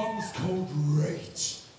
Song's called Rage.